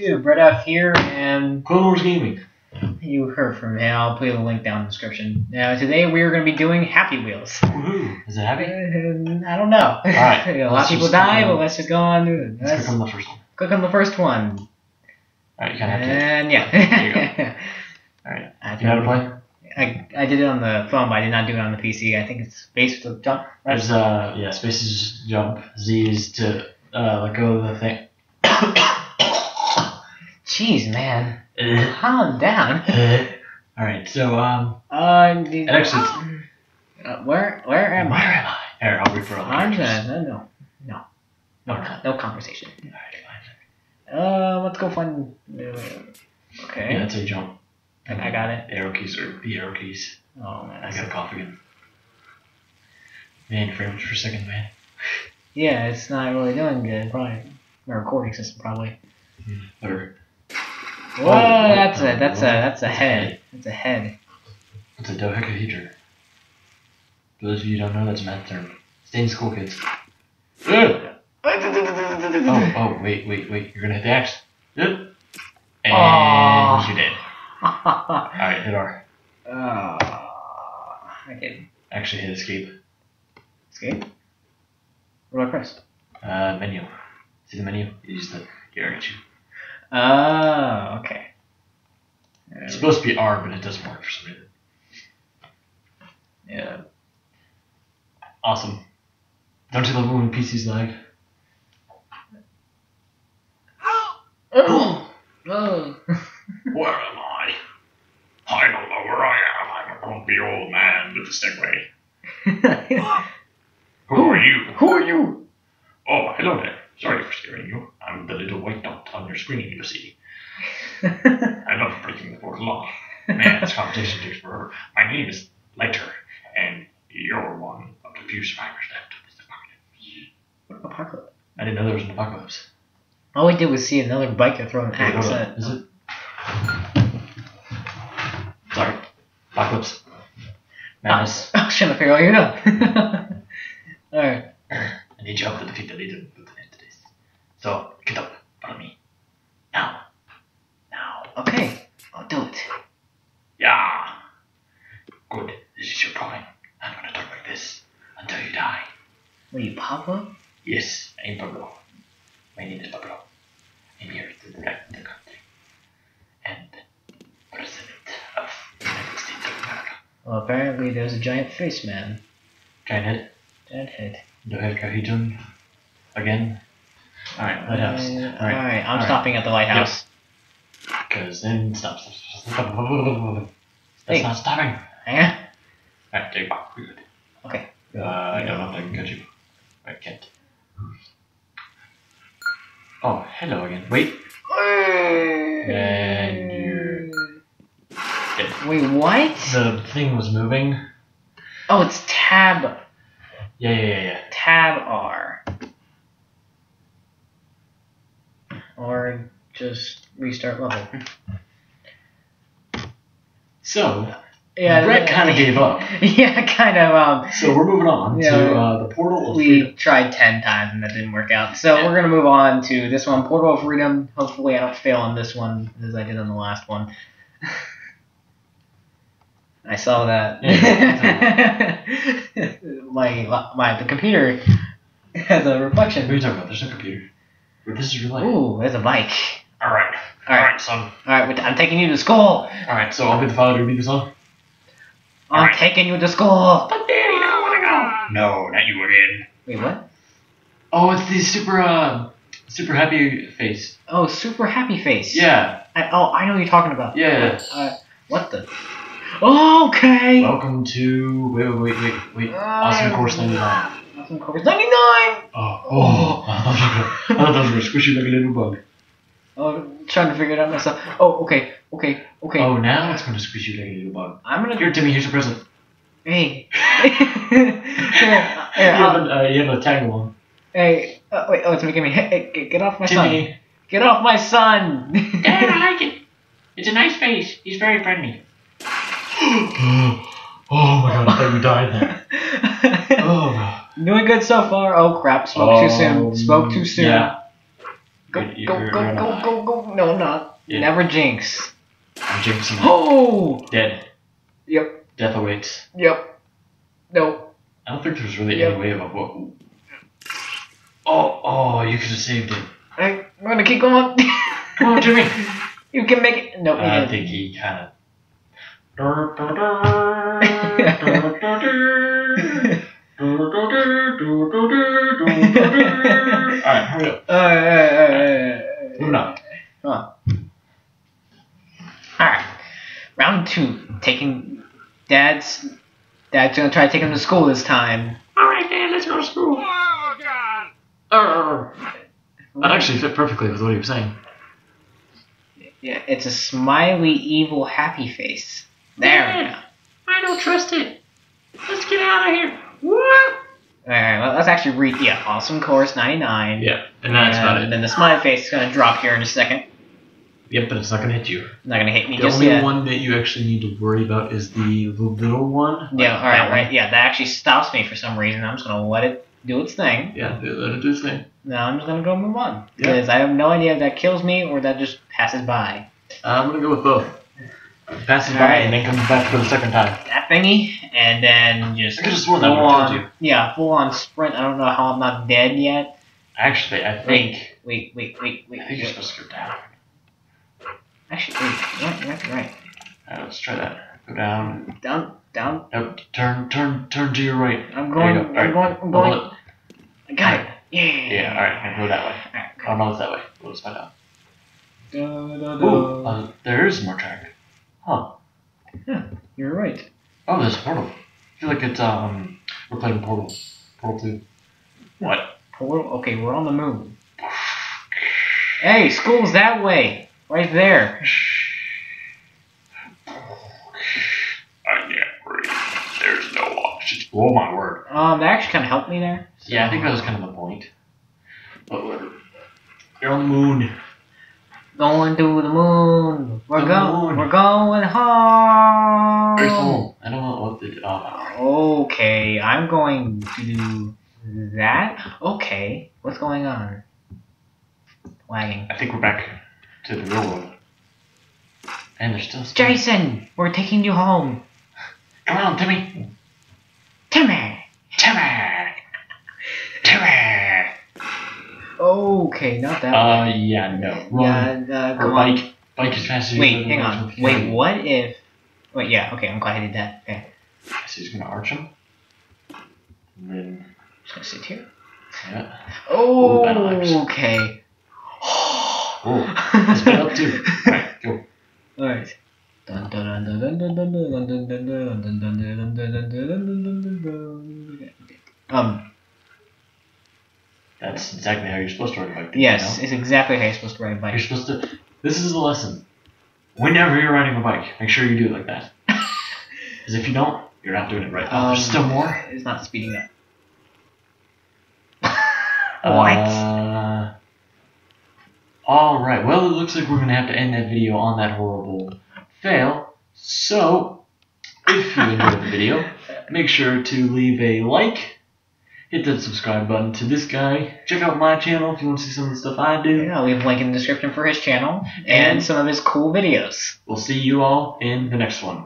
YouTube, Brett F here, and Clone Wars Gaming. you heard from me. I'll put the link down in the description. Now, today we are going to be doing Happy Wheels. Woohoo! Is it happy? Uh, I don't know. right, a lot of let's people just die, click on- but let's just go on. Let's Let's click on the first one. click on the first one. Alright, you kind of have to. And yeah. There you Alright. I, You know how to play? I, I did it on the phone, but I did not do it on the PC. I think it's based to jump. Right? There's, uh, yeah, space is jump. Z is to, uh, let go of the thing. Jeez, man. Uh, Calm down. Alright, so, um, Uh, the- And actually- uh, where where am where I? am I? Here, I'll read for all the I'm characters. gonna, no, no, no, no, no conversation. Alright, fine. Uh, let's go find. Uh, okay, Yeah, that's a jump. I, I got it. Arrow keys are the arrow keys. Oh man, I got a cough again. Man, frames per second, man. yeah, it's not really doing good. Probably my recording system probably. Or, Whoa, that's a that's a that's a head. That's a head. it's a dodecahedron. For those of you who don't know, that's a math term. Stay in school, kids. Ugh. Oh, oh, wait, wait, wait. You're gonna hit the axe. Yep. And Aw. you did. Alright, hit R. uh, okay, Actually, hit escape. escape. What do I press? Uh, menu. See the menu? You use the. Here, I got you. Oh, okay. It's supposed to be R, but it doesn't work for some reason. Yeah. Awesome. Don't you love when PCs lag? Oh. Oh. oh. Where am I? I don't know where I am. I'm a grumpy old man with a stingray. Who are you? Who are you? Oh, hello there. Sorry for scaring you. I'm the little white dot on your screen, you see. oh I love breaking the fourth law. Man, this competition takes forever. My name is Lighter, and you're one of the few survivors left of this apocalypse. What apocalypse. I didn't know there was an apocalypse. All we did was see another biker throw an axe at. Is it? Sorry. Apocalypse. Madness. Ah, I was trying to figure out you know. Alright. I need your help to defeat the leader and put an end to this. So, get up. Follow me. Now. Now. Okay. I'll do it. Yeah. Good. This is your calling. I'm gonna talk like this until you die. Were you Pablo? Yes, I'm Pablo. My name is Pablo. I'm here to protect the country. And President of the United States of America. Well, apparently there's a giant face man. Giant head. Giant head. Dodecahedron. Again. Alright, lighthouse. Uh, Alright. Alright, I'm Alright. stopping at the lighthouse. Because then stop, stop, stop, stop, stop. That's Hey. not stopping. Hang on. Alright, take back. We're good. Okay. Uh, I don't know if I can catch you. I can't. Oh, hello again. Wait. And you're dead. Wait, what? The thing was moving. Oh, it's tab Yeah, yeah, yeah, yeah. tab R. Or just restart level. So, Yeah, Brett kind of gave up. Yeah, kind of. Um, So we're moving on Yeah. to uh, the Portal of Freedom. we Freedom. tried ten times and that didn't work out. So Yeah. we're gonna move on to this one, Portal of Freedom. Hopefully, I don't fail on this one as I did on the last one. I saw that. my my the computer has a reflection. What are you talking about? There's no computer. But this is your life. Ooh, there's a bike. All right. All right, All right son. All right, I'm taking you to school. All right, so I'll be the father to be the son. I'm right. taking you to school. But Daddy, I don't want to go. No, not you again. Wait, what? Oh, it's the super, uh, super happy face. Oh, super happy face. Yeah. I, oh, I know what you're talking about. Yeah. Uh, what the? Okay. Welcome to. Wait, wait, wait, wait, Awesome Course 99. 99! Oh, oh, I thought those were squishy like a little bug. Oh, I'm trying to figure it out myself. Oh, okay, okay, okay. Oh, now it's going to squeeze you like a little bug. I'm going to. Here, Timmy, here's a present. Hey. yeah, yeah, you, have a, uh, you have a tangle one. Hey, uh, wait, oh, it's making me. Hey, hey, get off my Timmy. son. Get off my son! Dad, I like it. It's a nice face. He's very friendly. oh my god, I thought you died there. oh god. Doing good so far. Oh crap! Spoke too soon. Um, Spoke too soon. Yeah. Go, You're- go, you're go, gonna go, go, go. No, not. Yeah. Never jinx. I'm jinxing. Oh! Dead. Yep, Death awaits. yep. No. I don't think there's really Yep. any way of what. Oh, oh, you could have saved it. I, I'm gonna keep going. Come on, Jimmy. You can make it. No, I didn't. think he kind of. Alright, hurry up. Uh, uh, uh, uh, Moving on. Alright. Round two. Taking dad's dad's gonna try to take him to school this time. Alright, Dad, let's go to school. Oh, God. Arr. That actually fit perfectly with what he was saying. Yeah, it's a smiley, evil, happy face. There we go. I don't trust it. Let's get out of here. What? Alright, well, let's actually read. Yeah, awesome course 99. Yeah, and that's about it. And then the smiley face is gonna drop here in a second. Yep, but it's not gonna hit you. Not gonna hit me The just only yet. one that you actually need to worry about is the little one. Yeah, Like that one. right. Yeah, that actually stops me for some reason. I'm just gonna let it do its thing. Yeah, let it do its thing. Now I'm just gonna go move on. Yeah. Because I have no idea if that kills me or that just passes by. I'm gonna go with both. Passes by Alright. and then comes back for the second time. That thingy, and then just I could've sworn that on, yeah, full on sprint. I don't know how I'm not dead yet. Actually, I think. Wait, wait, wait, wait, I wait. think you're supposed to go down. Actually, wait, right, right, right. Alright, let's try that. Go down. Down, down. Nope. Turn, turn, turn to your right. I'm going. go. I'm Alright. going. I'm Well, going. I got it. Yeah. Yeah. All right. Go that way. Alright, Oh no, it's that way. Let's find out. Da, da, Ooh, uh, there is more track. Huh. Yeah, you're right. Oh, there's a portal. I feel like it's um. We're playing Portal. Portal Two. What? Portal. Okay, we're on the moon. Hey, school's that way. Right there. I can't breathe. There's no options. Oh my word. Um, that actually kind of helped me there. Yeah, I think that was kind of the point. But whatever. You're on the moon. Going to the moon. We're going. We're going home. Where's home? I don't know what the. Uh, Okay, I'm going to do that. Okay, what's going on? Lagging. I think we're back to the real world. And there's still. Jason, we're taking you home. Come on. Timmy. Timmy. Timmy. Okay, not that. Uh, way. yeah, no. Yeah, uh, or bike. On. Bike is faster. Wait, hang on. Wait, what if? Wait, yeah. Okay, I'm glad I did that. Okay. So he's gonna arch him. And then. Just sit here. Yeah. Oh. Ooh, okay. oh, it's up too. All right, go. All right. Um. That's exactly how you're supposed to ride a bike. you yes, know? it's exactly how you're supposed to ride a bike. You're supposed to. This is the lesson. Whenever you're riding a bike, make sure you do it like that. Because if you don't, you're not doing it right. Oh, there's still more. It's not speeding up. what? Uh, all right. Well, it looks like we're gonna have to end that video on that horrible fail. So, if you enjoyed the video, make sure to leave a like. Hit that subscribe button to this guy. Check out my channel if you want to see some of the stuff I do. yeah, I'll leave a link in the description for his channel and And- some of his cool videos. We'll see you all in the next one.